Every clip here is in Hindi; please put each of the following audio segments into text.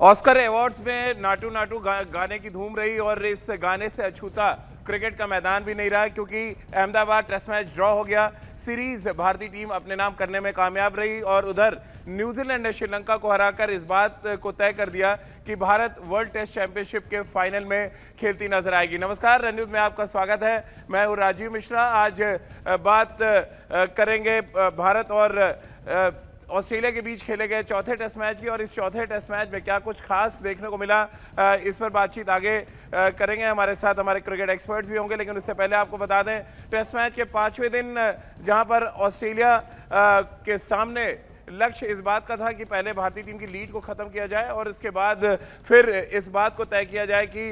ऑस्कर अवार्ड्स में नाटू नाटू गा, गाने की धूम रही और इस गाने से अछूता क्रिकेट का मैदान भी नहीं रहा क्योंकि अहमदाबाद टेस्ट मैच ड्रॉ हो गया। सीरीज़ भारतीय टीम अपने नाम करने में कामयाब रही और उधर न्यूजीलैंड ने श्रीलंका को हराकर इस बात को तय कर दिया कि भारत वर्ल्ड टेस्ट चैंपियनशिप के फाइनल में खेलती नज़र आएगी। नमस्कार रणनीत में आपका स्वागत है। मैं हूँ राजीव मिश्रा। आज बात करेंगे भारत और ऑस्ट्रेलिया के बीच खेले गए चौथे टेस्ट मैच की और इस चौथे टेस्ट मैच में क्या कुछ खास देखने को मिला इस पर बातचीत आगे करेंगे हमारे साथ हमारे क्रिकेट एक्सपर्ट्स भी होंगे, लेकिन उससे पहले आपको बता दें, टेस्ट मैच के पाँचवें दिन जहाँ पर ऑस्ट्रेलिया के सामने लक्ष्य इस बात का था कि पहले भारतीय टीम की लीड को खत्म किया जाए और इसके बाद फिर इस बात को तय किया जाए कि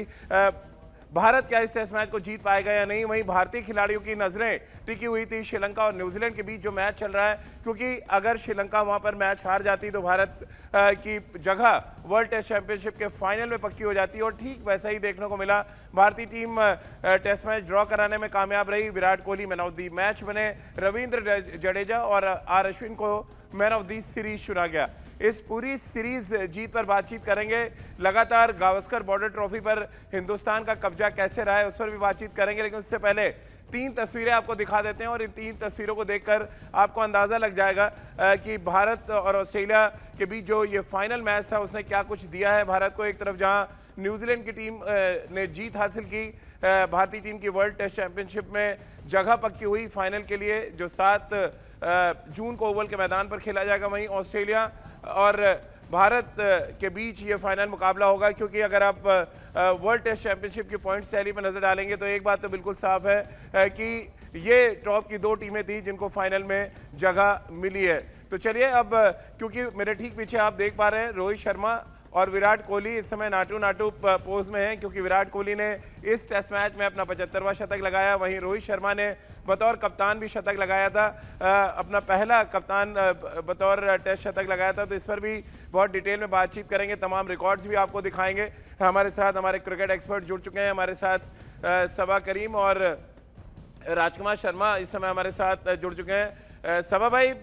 भारत क्या इस टेस्ट मैच को जीत पाएगा या नहीं? वहीं भारतीय खिलाड़ियों की नज़रें टिकी हुई थी श्रीलंका और न्यूजीलैंड के बीच जो मैच चल रहा है, क्योंकि अगर श्रीलंका वहाँ पर मैच हार जाती तो भारत की जगह वर्ल्ड टेस्ट चैंपियनशिप के फाइनल में पक्की हो जाती और ठीक वैसा ही देखने को मिला। भारतीय टीम टेस्ट मैच ड्रॉ कराने में कामयाब रही। Virat Kohli man of the match बने। रविंद्र जडेजा और आर अश्विन को मैन ऑफ़ दी सीरीज़ चुना गया। इस पूरी सीरीज़ जीत पर बातचीत करेंगे। लगातार गावस्कर बॉर्डर ट्रॉफी पर हिंदुस्तान का कब्जा कैसे रहा है, उस पर भी बातचीत करेंगे, लेकिन उससे पहले तीन तस्वीरें आपको दिखा देते हैं और इन तीन तस्वीरों को देखकर आपको अंदाज़ा लग जाएगा कि भारत और ऑस्ट्रेलिया के बीच जो ये फाइनल मैच था, उसने क्या कुछ दिया है भारत को एक तरफ़, जहाँ न्यूजीलैंड की टीम ने जीत हासिल की भारतीय टीम की वर्ल्ड टेस्ट चैंपियनशिप में जगह पक्की हुई फाइनल के लिए, जो सात जून को ओवल के मैदान पर खेला जाएगा वहीं ऑस्ट्रेलिया। और भारत के बीच ये फाइनल मुकाबला होगा, क्योंकि अगर आप वर्ल्ड टेस्ट चैंपियनशिप की पॉइंट सैली पर नज़र डालेंगे तो एक बात तो बिल्कुल साफ़ है कि ये टॉप की दो टीमें थी जिनको फाइनल में जगह मिली है। तो चलिए अब, क्योंकि मेरे ठीक पीछे आप देख पा रहे हैं, रोहित शर्मा और विराट कोहली इस समय नाटू नाटू पोज में हैं, क्योंकि विराट कोहली ने इस टेस्ट मैच में अपना पचहत्तरवा शतक लगाया। वहीं रोहित शर्मा ने बतौर कप्तान भी शतक लगाया था। अपना पहला कप्तान बतौर टेस्ट शतक लगाया था। तो इस पर भी बहुत डिटेल में बातचीत करेंगे। तमाम रिकॉर्ड्स भी आपको दिखाएँगे। हमारे साथ हमारे क्रिकेट एक्सपर्ट जुड़ चुके हैं। हमारे साथ सबा करीम और राजकुमार शर्मा इस समय हमारे साथ जुड़ चुके हैं। सबा भाई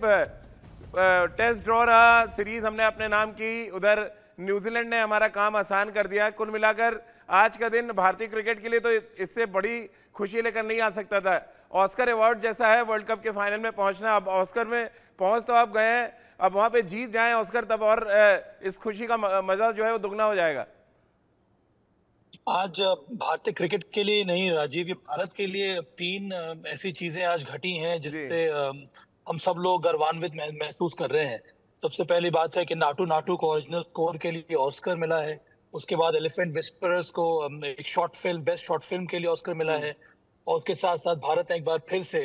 टेस्ट ड्रॉ रहा, सीरीज़ हमने अपने नाम की, उधर न्यूजीलैंड ने हमारा काम आसान कर दिया। कुल मिलाकर आज का दिन भारतीय क्रिकेट के लिए तो इससे बड़ी खुशी लेकर नहीं आ सकता था। ऑस्कर अवार्ड जैसा है वर्ल्ड कप के फाइनल में पहुँचना। अब ऑस्कर में पहुँच तो आप गए हैं। अब वहाँ पे जीत जाए ऑस्कर तब और इस खुशी का मज़ा जो है वो दुगना हो जाएगा। आज भारतीय क्रिकेट के लिए नहीं राजीव ये भारत के लिए तीन ऐसी चीज़ें आज घटी हैं जिससे हम सब लोग गर्वान्वित महसूस कर रहे हैं। सबसे पहली बात है कि नाटू नाटू को ओरिजिनल स्कोर के लिए ऑस्कर मिला है। उसके बाद एलिफेंट विस्परर्स को एक short film best short film के लिए ऑस्कर मिला है। और उसके साथ साथ भारत ने एक बार फिर से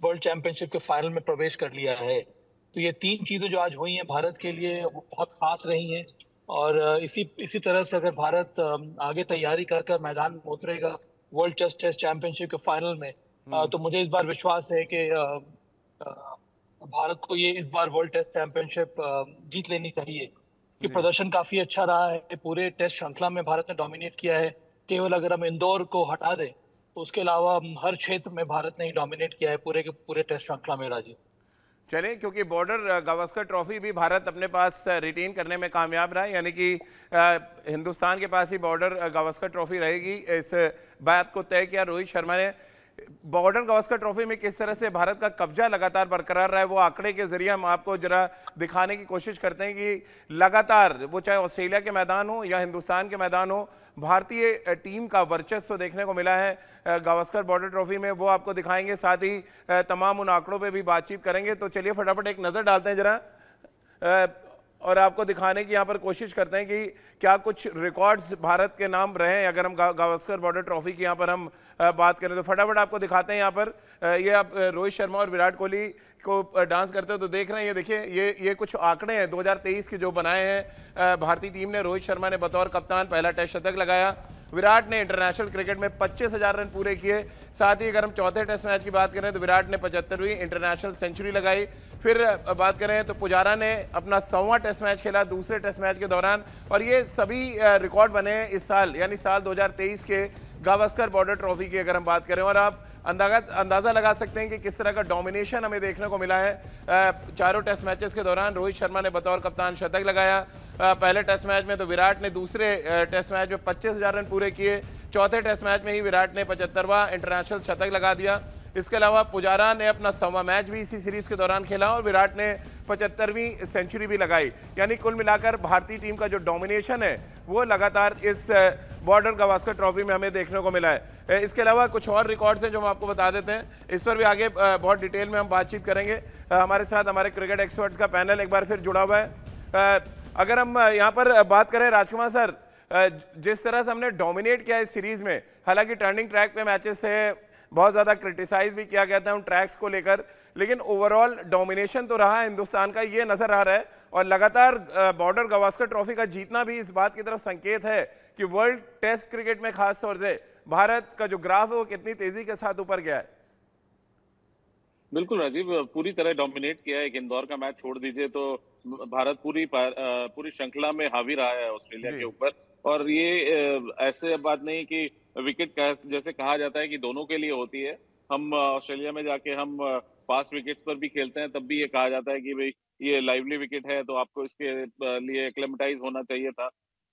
वर्ल्ड चैंपियनशिप के फाइनल में प्रवेश कर लिया है। तो ये तीन चीज़ें जो आज हुई हैं भारत के लिए वो बहुत खास रही हैं। और इसी इसी तरह से अगर भारत आगे तैयारी कर कर मैदान में उतरेगा वर्ल्ड टेस्ट टेस्ट चैंपियनशिप के फाइनल में हम्म। तो मुझे इस बार विश्वास है कि भारत को ये इस बार वर्ल्ड टेस्ट चैंपियनशिप जीत लेनी चाहिए। कि प्रदर्शन काफ़ी अच्छा रहा है। पूरे टेस्ट श्रृंखला में भारत ने डोमिनेट किया है। केवल अगर हम इंदौर को हटा दें तो उसके अलावा हर क्षेत्र में भारत ने ही डोमिनेट किया है पूरे के पूरे टेस्ट श्रृंखला में राजीव। चलें क्योंकि बॉर्डर गावस्कर ट्रॉफी भी भारत अपने पास रिटेन करने में कामयाब रहा यानी कि हिंदुस्तान के पास ही बॉर्डर गावस्कर ट्रॉफी रहेगी। इस बात को तय किया रोहित शर्मा ने। बॉर्डर गावस्कर ट्रॉफी में किस तरह से भारत का कब्जा लगातार बरकरार रहा है, वो आंकड़े के ज़रिए हम आपको जरा दिखाने की कोशिश करते हैं कि लगातार, वो चाहे ऑस्ट्रेलिया के मैदान हो या हिंदुस्तान के मैदान हो, भारतीय टीम का वर्चस्व देखने को मिला है गावस्कर बॉर्डर ट्रॉफी में, वो आपको दिखाएँगे, साथ ही तमाम उन आंकड़ों पर भी बातचीत करेंगे। तो चलिए फटाफट एक नज़र डालते हैं जरा। और आपको दिखाने की यहाँ पर कोशिश करते हैं कि क्या कुछ रिकॉर्ड्स भारत के नाम रहे हैं। अगर हम गावस्कर बॉर्डर ट्रॉफी की यहाँ पर हम बात करें तो फटाफट आपको दिखाते हैं यहाँ पर। ये आप रोहित शर्मा और विराट कोहली को डांस करते हो तो देख रहे हैं, ये देखिए, ये ये कुछ आंकड़े हैं। 2023 के जो बनाए हैं भारतीय टीम ने, रोहित शर्मा ने बतौर कप्तान, पहला टेस्ट शतक लगाया। विराट ने इंटरनेशनल क्रिकेट में पच्चीस हज़ार रन पूरे किए। साथ ही अगर हम चौथे टेस्ट मैच की बात करें तो विराट ने पचहत्तरवीं इंटरनेशनल सेंचुरी लगाई। फिर बात करें तो पुजारा ने अपना सौवा टेस्ट मैच खेला, दूसरे टेस्ट मैच के दौरान। और ये सभी रिकॉर्ड बने इस साल, यानी साल 2023 के। गावस्कर बॉर्डर ट्रॉफी की अगर हम बात करें और आप अंदाज़ा, अंदाज़ा लगा सकते हैं कि किस तरह का डोमिनेशन हमें देखने को मिला है। चारों टेस्ट मैचेस के दौरान रोहित शर्मा ने बतौर कप्तान शतक लगाया। पहले टेस्ट मैच में तो विराट ने दूसरे टेस्ट मैच में पच्चीस हज़ार रन पूरे किए। चौथे टेस्ट मैच में ही विराट ने पचहत्तरवा इंटरनेशनल शतक लगा दिया। इसके अलावा पुजारा ने अपना सवा मैच भी इसी सीरीज़ के दौरान खेला और विराट ने पचहत्तरवीं सेंचुरी भी लगाई। यानी कुल मिलाकर भारतीय टीम का जो डोमिनेशन है, वो लगातार इस बॉर्डर गवास्कर ट्रॉफी में हमें देखने को मिला है। इसके अलावा कुछ और रिकॉर्ड्स हैं जो हम आपको बता देते हैं। इस पर भी आगे बहुत डिटेल में हम बातचीत करेंगे। हमारे साथ हमारे क्रिकेट एक्सपर्ट्स का पैनल एक बार फिर जुड़ा हुआ है। अगर हम यहाँ पर बात करें राजकुमार सर जिस तरह से हमने डोमिनेट किया इस सीरीज़ में, हालाँकि टर्निंग ट्रैक पे मैचेस थे, बहुत ज़्यादा क्रिटिसाइज भी किया गया था उन ट्रैक्स को लेकर। लेकिन ओवरऑल डोमिनेशन तो रहा हिंदुस्तान का ये नज़र आ रहा है। और लगातार बॉर्डर गवास्कर ट्रॉफी का जीतना भी इस बात की तरफ़ संकेत है कि वर्ल्ड टेस्ट क्रिकेट में खास तौर से भारत का जो ग्राफ है वो कितनी तेज़ी के साथ ऊपर गया है। बिल्कुल राजीव पूरी तरह डोमिनेट किया है। इंदौर का मैच छोड़ दीजिए तो भारत पूरी पूरी श्रृंखला में हावी रहा है ऑस्ट्रेलिया के ऊपर। और ये ऐसे बात नहीं कि विकेट जैसे कहा जाता है कि दोनों के लिए होती है। हम ऑस्ट्रेलिया में जाके हम फास्ट विकेट्स पर भी खेलते हैं, तब भी ये कहा जाता है कि भाई, ये लाइवली विकेट है तो आपको इसके लिए एक्लेमेटाइज होना चाहिए था।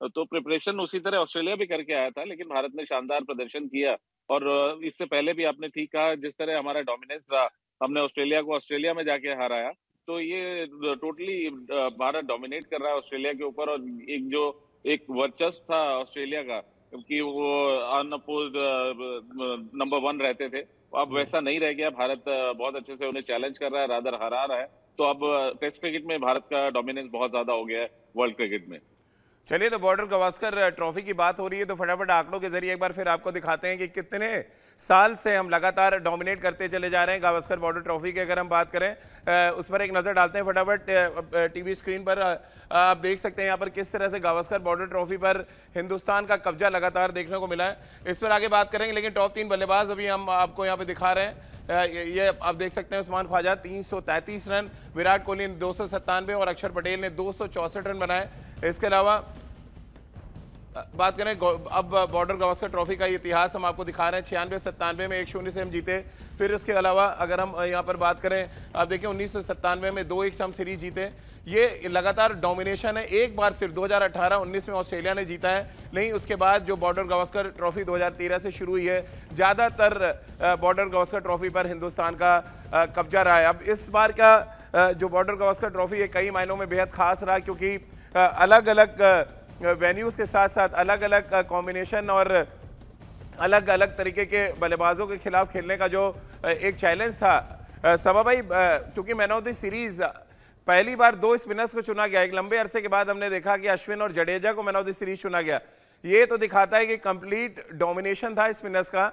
तो प्रिपरेशन उसी तरह ऑस्ट्रेलिया भी करके आया था, लेकिन भारत ने शानदार प्रदर्शन किया। और इससे पहले भी आपने ठीक कहा, जिस तरह हमारा डोमिनेंस रहा, हमने ऑस्ट्रेलिया को ऑस्ट्रेलिया में जाके हराया तो ये टोटली भारत डोमिनेट कर रहा है ऑस्ट्रेलिया के ऊपर, और एक जो, एक वर्चस्व था ऑस्ट्रेलिया का कि वो अनअपोज नंबर वन रहते थे। अब वैसा नहीं रह गया। भारत बहुत अच्छे से उन्हें चैलेंज कर रहा है रादर हरा रहा है। तो अब टेस्ट क्रिकेट में भारत का डोमिनेंस बहुत ज़्यादा हो गया है वर्ल्ड क्रिकेट में। चलिए तो बॉर्डर गवास्कर ट्रॉफी की बात हो रही है तो फटाफट आंकड़ों के ज़रिए एक बार फिर आपको दिखाते हैं कि कितने साल से हम लगातार डोमिनेट करते चले जा रहे हैं गावस्कर बॉर्डर ट्रॉफी की, अगर हम बात करें उस पर एक नज़र डालते हैं फटाफट टीवी स्क्रीन पर आप देख सकते हैं यहाँ पर किस तरह से गावस्कर बॉर्डर ट्रॉफी पर हिंदुस्तान का कब्जा लगातार देखने को मिला है। इस पर आगे बात करेंगे, लेकिन टॉप तीन बल्लेबाज अभी हम आपको यहाँ पर दिखा रहे हैं। ये आप देख सकते हैं उस्मान ख्वाजा 333 रन, विराट कोहली ने दो सौ सत्तानवे और अक्षर पटेल ने दो सौ चौंसठ रन बनाए। इसके अलावा बात करें अब बॉर्डर गवास्कर ट्रॉफी का इतिहास हम आपको दिखा रहे हैं। छियानवे, सत्तानवे में एक शून्य से हम जीते। फिर इसके अलावा अगर हम यहाँ पर बात करें अब देखिए उन्नीस में दो एक से हम सीरीज़ जीते। ये लगातार डोमिनेशन है। एक बार सिर्फ़ 2018-19 में ऑस्ट्रेलिया ने जीता है। नहीं, उसके बाद जो बॉर्डर गवास्कर ट्रॉफी 2013 से शुरू हुई है, ज़्यादातर बॉर्डर गवास्कर ट्रॉफी पर हिंदुस्तान का कब्जा रहा है। अब इस बार का जो बॉर्डर गवास्कर ट्रॉफी है, कई मायनों में बेहद खास रहा, क्योंकि अलग अलग वेन्यूज़ के साथ साथ अलग अलग कॉम्बिनेशन और अलग अलग तरीके के बल्लेबाजों के खिलाफ खेलने का जो एक चैलेंज था। सबा भाई चूँकि मैन ऑफ़ द सीरीज़, पहली बार दो स्पिनर्स को चुना गया, एक लंबे अरसे के बाद हमने देखा कि अश्विन और जडेजा को मैन ऑफ़ द सीरीज़ चुना गया। ये तो दिखाता है कि कंप्लीट डोमिनेशन था स्पिनर्स का।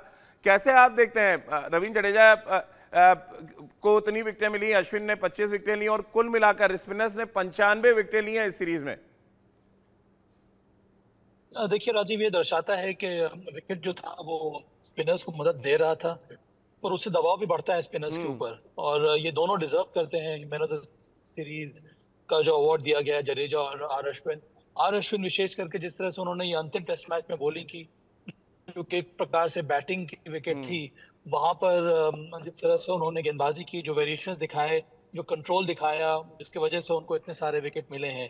कैसे आप देखते हैं रविंद्र जडेजा को उतनी विकटें मिली, अश्विन ने 25 विकटें ली और कुल मिलाकर स्पिनर्स ने पंचानवे विकटें ली हैं इस सीरीज़ में? देखिए राजीव ये दर्शाता है कि विकेट जो था वो स्पिनर्स को मदद दे रहा था और उससे दबाव भी बढ़ता है स्पिनर्स के हम्म। ऊपर और ये दोनों डिजर्व करते हैं मैन ऑफ़ द सीरीज़ का जो अवार्ड दिया गया जडेजा और आर अश्विन आर अश्विन विशेष करके जिस तरह से उन्होंने ये अंतिम टेस्ट मैच में बॉलिंग की जो कि एक प्रकार से बैटिंग की विकेट हम्म। थी वहाँ पर जिस तरह से उन्होंने गेंदबाजी की जो वेरिएशन दिखाए जो कंट्रोल दिखाया जिसकी वजह से उनको इतने सारे विकेट मिले हैं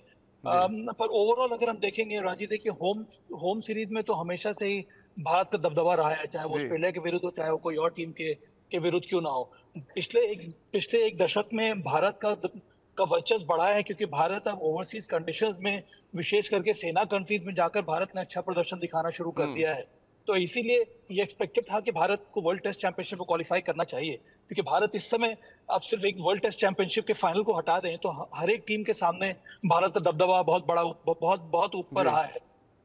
पर ओवरऑल अगर हम देखेंगे राज़ी देखिए होम होम सीरीज़ में तो हमेशा से ही भारत का दबदबा रहा है चाहे वो ऑस्ट्रेलिया के विरुद्ध हो चाहे वो कोई और टीम के के विरुद्ध क्यों ना हो। पिछले एक पिछले एक दशक में भारत का का वर्चस्व बढ़ा है क्योंकि भारत अब ओवरसीज कंडीशंस में विशेष करके सेना कंट्रीज़ में जाकर भारत ने अच्छा प्रदर्शन दिखाना शुरू कर हम्म। दिया है। तो इसीलिए ये एक्सपेक्टेड था कि भारत को वर्ल्ड टेस्ट चैंपियनशिप को क्वालिफाई करना चाहिए। क्योंकि भारत इस समय अब सिर्फ़ एक वर्ल्ड टेस्ट चैंपियनशिप के फाइनल को हटा दें तो हर एक टीम के सामने भारत का दबदबा बहुत बड़ा बहुत बहुत ऊपर रहा है।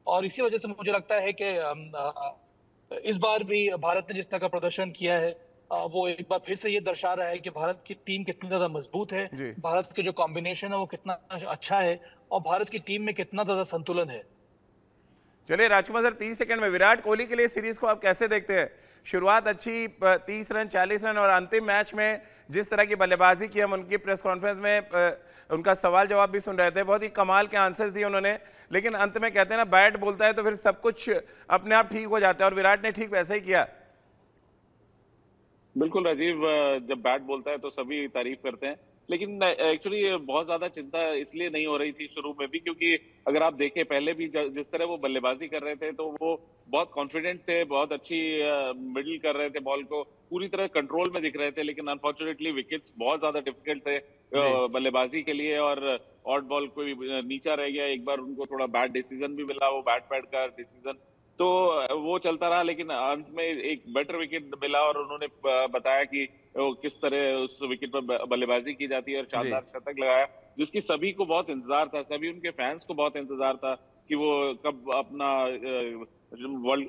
और इसी वजह से मुझे लगता है कि इस बार भी भारत ने जिस तरह का प्रदर्शन किया है वो एक बार फिर से ये दर्शा रहा है कि भारत की टीम कितनी ज़्यादा मज़बूत है भारत के जो कॉम्बिनेशन है वो कितना अच्छा है और भारत की टीम में कितना ज़्यादा संतुलन है। चलिए, राजकुमार सर, तीस सेकंड में। विराट कोहली के लिए सीरीज़ को आप कैसे देखते हैं? शुरुआत अच्छी तीस रन, चालीस रन और अंतिम मैच में जिस तरह की बल्लेबाजी की हम उनकी प्रेस कॉन्फ्रेंस में उनका सवाल जवाब भी सुन रहे थे। बहुत ही कमाल के आंसर्स दिए उन्होंने। लेकिन अंत में कहते हैं ना, बैट बोलता है तो फिर सब कुछ अपने आप ठीक हो जाता है और विराट ने ठीक वैसे ही किया। बिल्कुल राजीव, जब बैट बोलता है तो सभी तारीफ़ करते हैं। लेकिन एक्चुअली बहुत ज़्यादा चिंता इसलिए नहीं हो रही थी शुरू में भी क्योंकि अगर आप देखें पहले भी जिस तरह वो बल्लेबाजी कर रहे थे तो वो बहुत कॉन्फिडेंट थे बहुत अच्छी मिडिल कर रहे थे बॉल को पूरी तरह कंट्रोल में दिख रहे थे लेकिन अनफॉर्चुनेटली विकेट्स बहुत ज़्यादा डिफ़िकल्ट थे बल्लेबाजी के लिए और ऑट बॉल को भी नीचा रह गया एक बार उनको थोड़ा बैड डिसीज़न भी मिला वो बैट पैड का डिसीज़न तो वो चलता रहा लेकिन अंत में एक बेटर विकेट मिला और उन्होंने बताया कि किस तरह उस विकेट पर बल्लेबाजी की जाती है और शानदार शतक लगाया जिसकी सभी को बहुत इंतज़ार था सभी उनके फैंस को बहुत इंतज़ार था कि वो कब अपना वर्ल्ड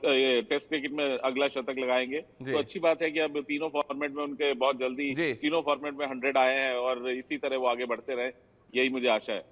टेस्ट क्रिकेट में अगला शतक लगाएँगे। तो अच्छी बात है कि अब तीनों फॉर्मेट में उनके बहुत जल्दी तीनों फॉर्मेट में हंड्रेड आए हैं और इसी तरह वो आगे बढ़ते रहे यही मुझे आशा है।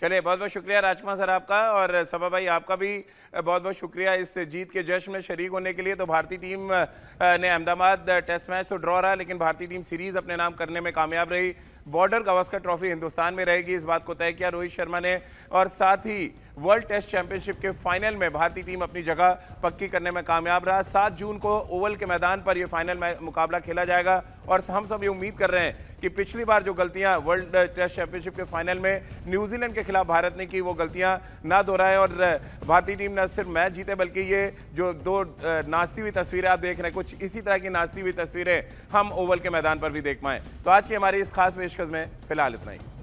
चलिए, बहुत बहुत शुक्रिया राजकुमार सर आपका और सभा भाई आपका भी बहुत बहुत शुक्रिया इस जीत के जश्न में शरीक होने के लिए। तो भारतीय टीम ने अहमदाबाद टेस्ट मैच तो ड्रॉ रहा, लेकिन भारतीय टीम सीरीज़ अपने नाम करने में कामयाब रही। बॉर्डर गावस्कर ट्रॉफी हिंदुस्तान में रहेगी, इस बात को तय किया रोहित शर्मा ने। और साथ ही वर्ल्ड टेस्ट चैंपियनशिप के फाइनल में भारतीय टीम अपनी जगह पक्की करने में कामयाब रहा। सात जून को ओवल के मैदान पर यह फाइनल मुकाबला खेला जाएगा और हम सब ये उम्मीद कर रहे हैं कि पिछली बार जो गलतियाँ वर्ल्ड टेस्ट चैंपियनशिप के फाइनल में न्यूजीलैंड के खिलाफ भारत ने की, वो गलतियाँ ना दोहराए और भारतीय टीम न सिर्फ़ मैच जीते, बल्कि ये जो दो नाचती हुई तस्वीरें आप देख रहे हैं, कुछ इसी तरह की नाचती हुई तस्वीरें हम ओवल के मैदान पर भी देख पाएँ। तो आज की हमारी इस खास पेशकश में फ़िलहाल इतना ही।